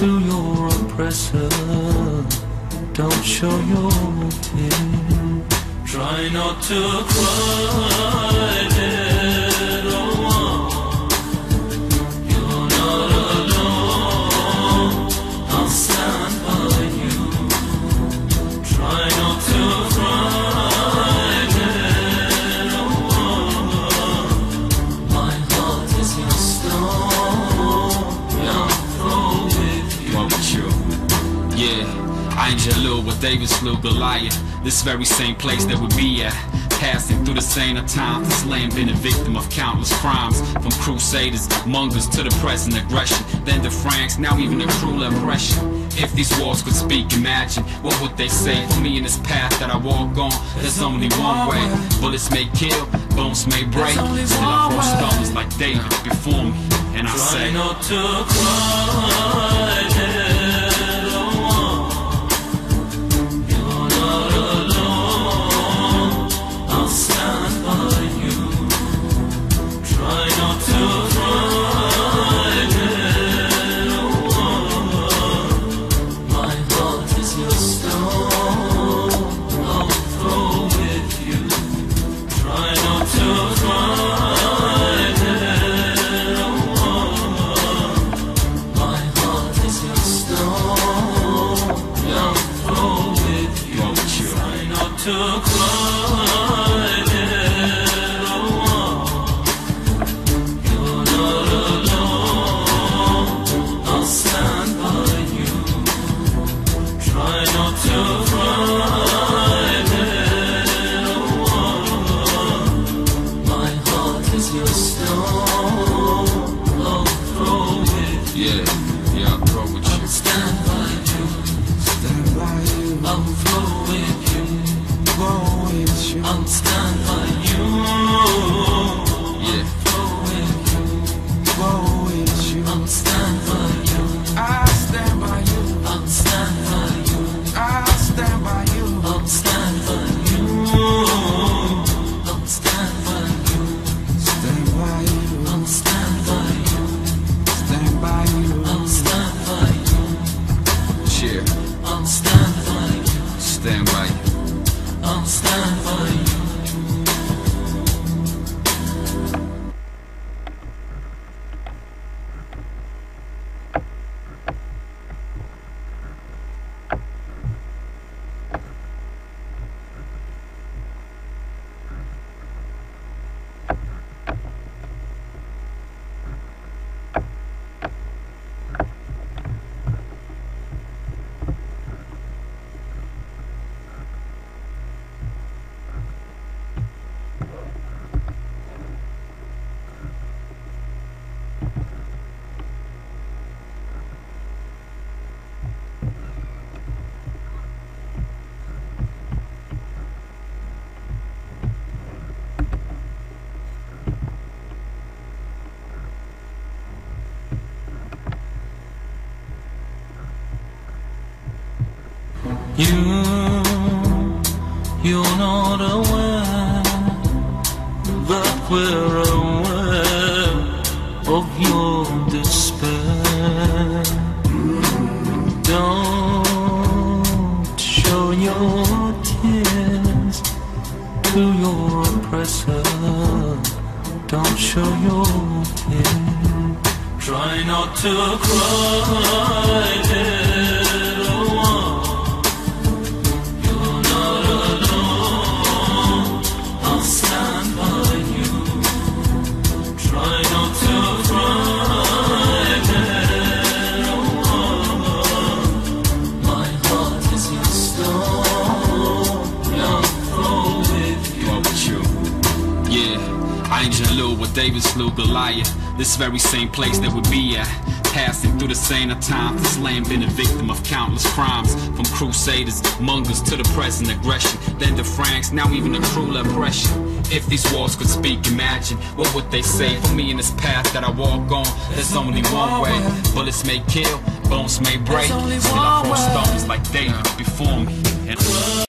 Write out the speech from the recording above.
to your oppressor. Don't show your tears. Try not to cry, Jalil with David slew Goliath. This very same place that we be at. Passing through the same of time, this land been a victim of countless crimes. From crusaders, Mongols to the present aggression. Then the Franks, now even the cruel oppression. If these walls could speak, imagine what would they say for me in this path that I walk on? There's only one way. Bullets may kill, bones may break. Still I throw stones like David before me, and I say. not to cry, with You, you're not aware that we're aware of your despair. Don't show your tears to your oppressor. Don't show your tears. Try not to cry, Ain't Jalil with David slew Goliath. This very same place that we be at. Passing through the same of time, this land been a victim of countless crimes. From crusaders, Mongols to the present aggression. Then the Franks, now even the cruel oppression. If these walls could speak, imagine what would they say for me in this path that I walk on? There's only one way. Bullets may kill, bones may break. Still I throw stones like David before me. And